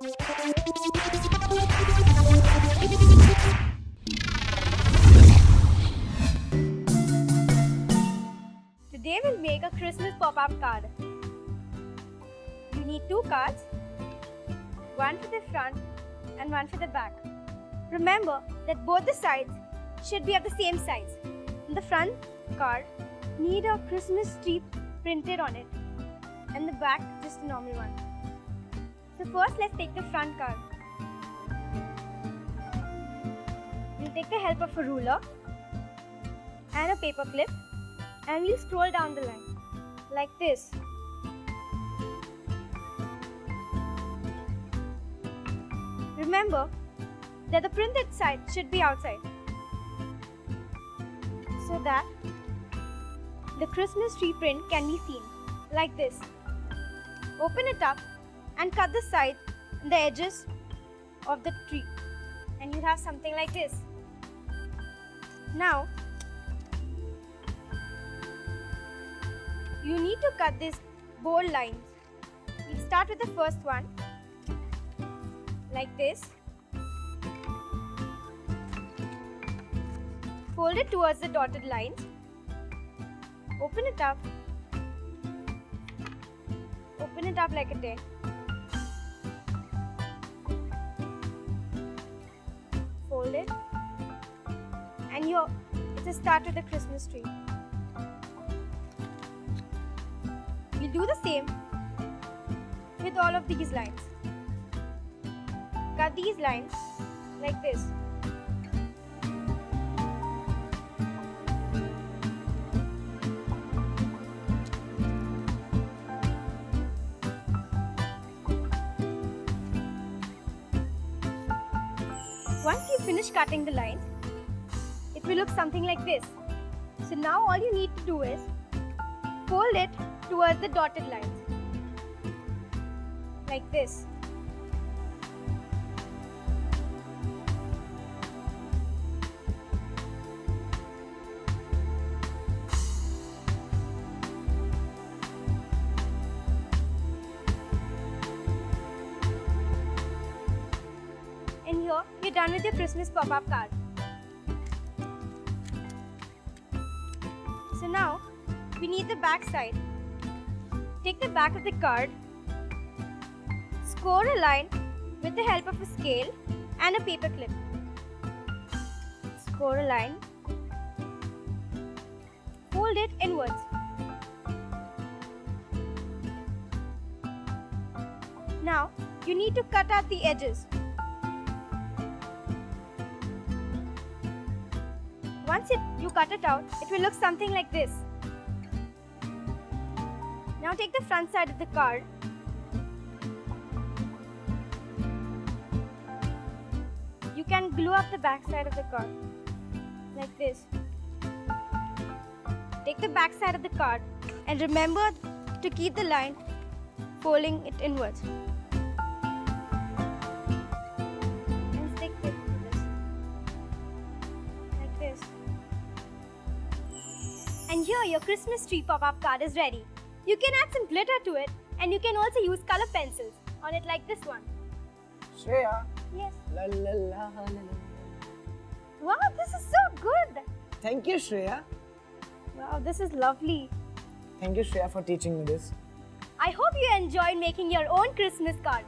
Today we'll make a Christmas pop-up card. You need two cards, one for the front and one for the back. Remember that both the sides should be of the same size. In the front card, need a Christmas tree printed on it and the back just a normal one. So first let's take the front card. We'll take the help of a ruler and a paper clip and we'll scroll down the line like this. Remember that the printed side should be outside so that the Christmas tree print can be seen like this. Open it up and cut the side the edges of the tree and you have something like this. Now you need to cut these bold lines. We'll start with the first one like this. Fold it towards the dotted lines. Open it up. Open it up like a 10. Fold it. And it's a start with the Christmas tree. We'll do the same with all of these lines. Cut these lines like this. Finish cutting the lines, it will look something like this. So now all you need to do is fold it towards the dotted lines. Like this. Done with your Christmas pop-up card. So now, we need the back side. Take the back of the card, score a line with the help of a scale and a paper clip. Score a line, fold it inwards. Now, you need to cut out the edges. Once it, you cut it out, it will look something like this. Now take the front side of the card. You can glue up the back side of the card like this. Take the back side of the card and remember to keep the line folding it inwards. And here your Christmas tree pop-up card is ready. You can add some glitter to it and you can also use color pencils on it like this one. Shreya. Yes. La la la la la. Wow, this is so good. Thank you, Shreya. Wow, this is lovely. Thank you, Shreya, for teaching me this. I hope you enjoyed making your own Christmas card.